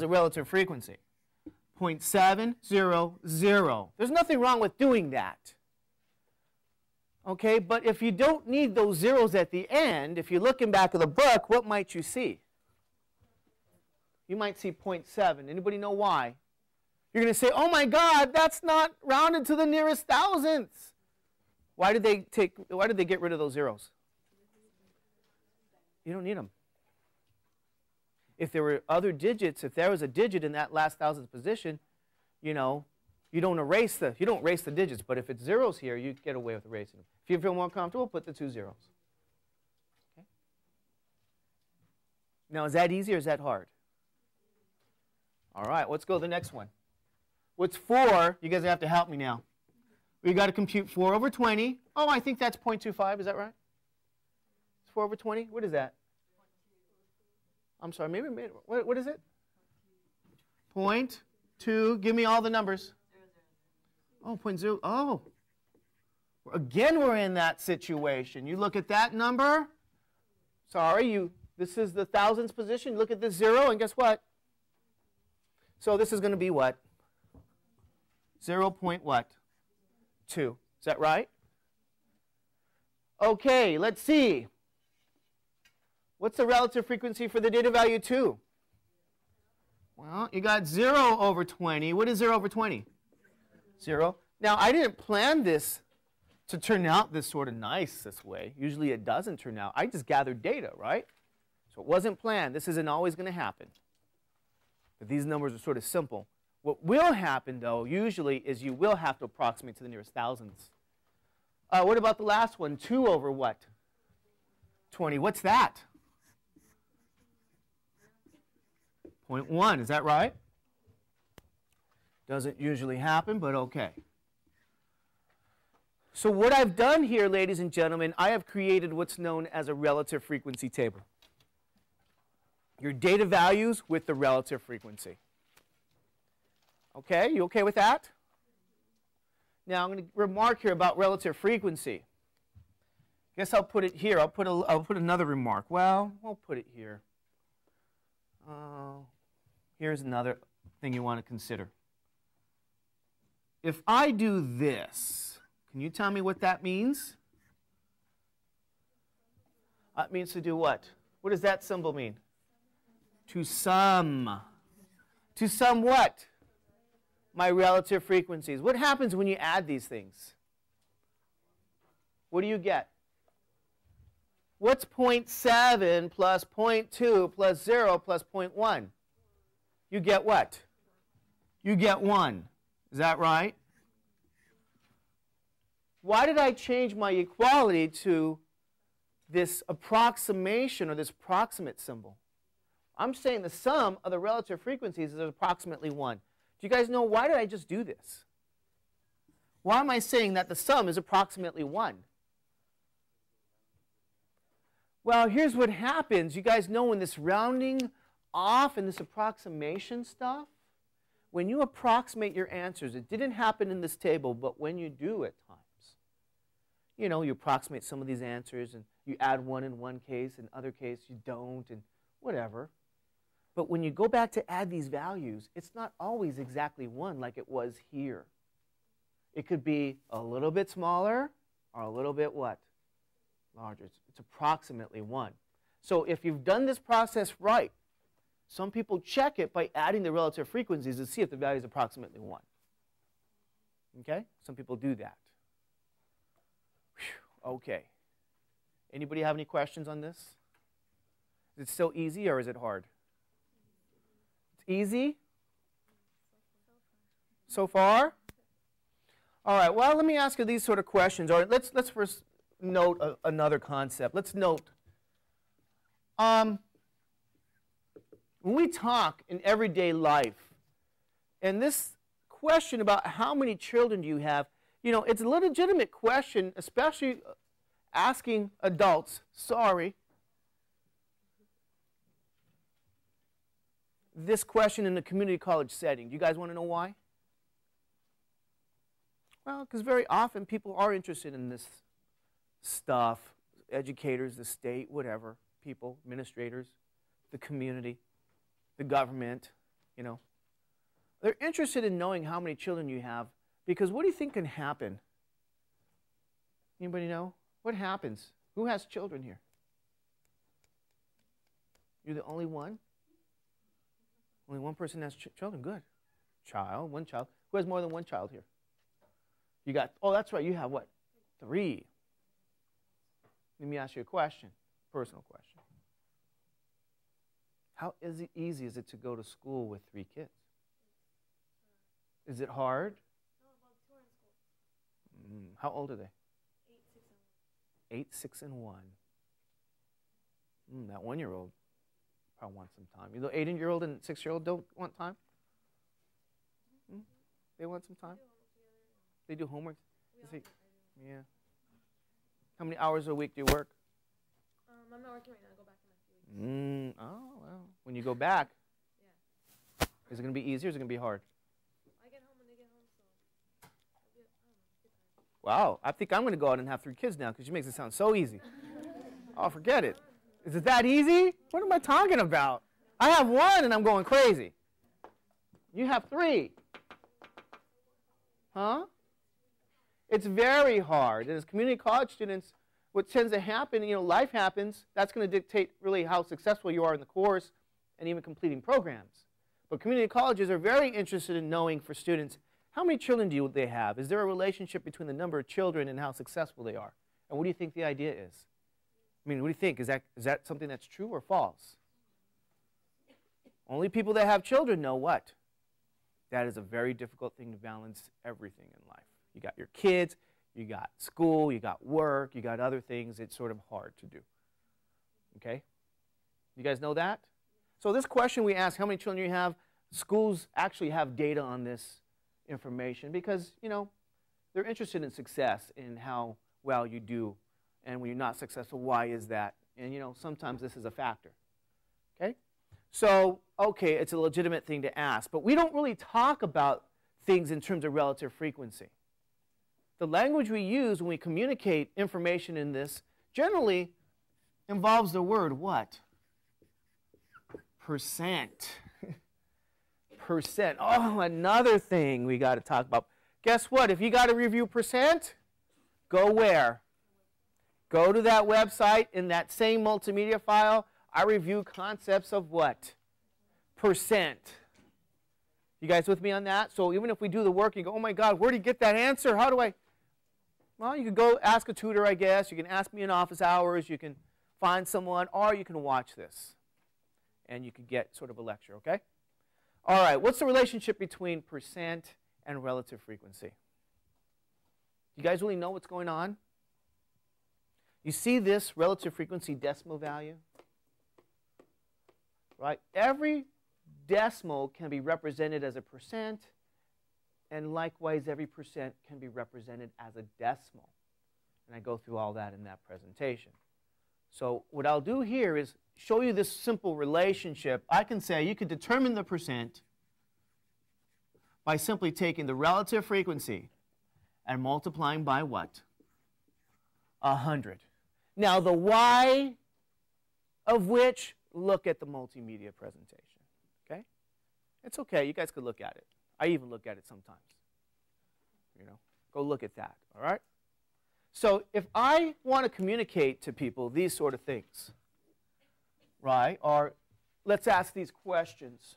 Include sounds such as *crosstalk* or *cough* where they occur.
as a relative frequency. 0.700. There's nothing wrong with doing that. Okay, but if you don't need those zeros at the end, if you look in back of the book, what might you see? You might see 0.7. Anybody know why? You're going to say, oh my God, that's not rounded to the nearest thousandths. Why did they take, why did they get rid of those zeros? You don't need them. If there were other digits, if there was a digit in that last thousandth position, you know, you don't erase the, you don't erase the digits, but if it's zeros here, you get away with erasing them. If you feel more comfortable, put the two zeros. Okay? Now, is that easy or is that hard? All right, let's go to the next one. What's 4? You guys have to help me now. We got to compute 4 over 20. Oh, I think that's 0.25. Is that right? It's 4 over 20? What is that? I'm sorry, maybe, maybe what, what is it? Point two. Give me all the numbers. Oh, point zero. Oh. Again, we're in that situation. You look at that number. Sorry, you. This is the thousands position. Look at this zero, and guess what? So this is going to be what? Zero point what? Two. Is that right? Okay, let's see. What's the relative frequency for the data value 2? Well, you got 0 over 20. What is 0 over 20? 0. Now, I didn't plan this to turn out this sort of nice this way. Usually it doesn't turn out. I just gathered data, right? So it wasn't planned. This isn't always going to happen. But these numbers are sort of simple. What will happen, though, usually, is you will have to approximate to the nearest thousands. Uh, what about the last one? 2 over what? 20. What's that? 0.1. Is that right? Doesn't usually happen, but okay. So what I've done here, ladies and gentlemen, I have created what's known as a relative frequency table. Your data values with the relative frequency. Okay, you okay with that? Now I'm going to remark here about relative frequency. Guess I'll put it here. I'll put a, I'll put another remark. Well, I'll put it here. Uh, here's another thing you want to consider. If I do this, can you tell me what that means? That means to do what? What does that symbol mean? To sum. To sum what? My relative frequencies. What happens when you add these things? What do you get? What's 0.7 plus 0.2 plus 0 plus 0.1? You get what? You get 1. Is that right? Why did I change my equality to this approximation or this proximate symbol? I'm saying the sum of the relative frequencies is approximately 1. Do you guys know why did I just do this? Why am I saying that the sum is approximately 1? Well, here's what happens. You guys know when this rounding off and this approximation stuff, when you approximate your answers, it didn't happen in this table, but when you do at times, you know, you approximate some of these answers and you add one in one case, in other case you don't, and whatever. But when you go back to add these values, it's not always exactly one like it was here. It could be a little bit smaller or a little bit what? larger. It's, it's approximately 1. So if you've done this process right, some people check it by adding the relative frequencies to see if the value is approximately 1. Okay? Some people do that. Whew. Okay. Anybody have any questions on this? Is it still easy or is it hard? It's easy? So far? All right, well, let me ask you these sort of questions. All right, let's, let's first note a, another concept. Let's note um, when we talk in everyday life, and this question about how many children do you have, you know, it's a legitimate question, especially asking adults, sorry, this question in a community college setting. Do you guys want to know why? Well, because very often people are interested in this stuff, educators, the state, whatever, people, administrators, the community, the government, you know. They're interested in knowing how many children you have because what do you think can happen? Anybody know? What happens? Who has children here? You're the only one? Only one person has ch- children. Good. Child, one child. Who has more than one child here? You got, oh, that's right. You have what? Three. Let me ask you a question, personal question. How is it easy is it to go to school with three kids? Is it hard? Mm, how old are they? Eight, six, and one. Mm, that one year old probably wants some time. You know, eight year old and six year old don't want time? Hmm? They want some time? They do homework? yeah. How many hours a week do you work? Um, I'm not working right now. I go back in a few Mm, oh, well. When you go back, Yeah. is it going to be easier or is it going to be hard? I get home when they get home, so. I'll I know. Wow, I think I'm going to go out and have three kids now because she makes it sound so easy. *laughs* oh, forget it. Is it that easy? What am I talking about? I have one and I'm going crazy. You have three. Huh? It's very hard. And as community college students, what tends to happen, you know, life happens. That's going to dictate really how successful you are in the course and even completing programs. But community colleges are very interested in knowing for students how many children do they have? Is there a relationship between the number of children and how successful they are? And what do you think the idea is? I mean, what do you think? Is that, is that something that's true or false? Only people that have children know what? That is a very difficult thing to balance everything in life. You got your kids, you got school, you got work, you got other things. It's sort of hard to do. Okay? You guys know that? So, this question we ask how many children you have, schools actually have data on this information because, you know, they're interested in success in how well you do. And when you're not successful, why is that? And, you know, sometimes this is a factor. Okay? So, okay, it's a legitimate thing to ask, but we don't really talk about things in terms of relative frequency. The language we use when we communicate information in this generally involves the word what? Percent. *laughs* percent. Oh, another thing we got to talk about. Guess what? If you got to review percent, go where? Go to that website in that same multimedia file. I review concepts of what? Percent. You guys with me on that? So even if we do the work, you go, oh my God, where do you get that answer? How do I? Well, you can go ask a tutor, I guess. You can ask me in office hours. You can find someone, or you can watch this. And you can get sort of a lecture, okay? All right, what's the relationship between percent and relative frequency? You guys really know what's going on? You see this relative frequency decimal value? Right? Every decimal can be represented as a percent, and likewise, every percent can be represented as a decimal. And I go through all that in that presentation. So, what I'll do here is show you this simple relationship. I can say you can determine the percent by simply taking the relative frequency and multiplying by what? 100. Now, the y of which, look at the multimedia presentation. Okay? It's okay. You guys could look at it. I even look at it sometimes. You know, go look at that. All right? So, if I want to communicate to people these sort of things, right, or let's ask these questions.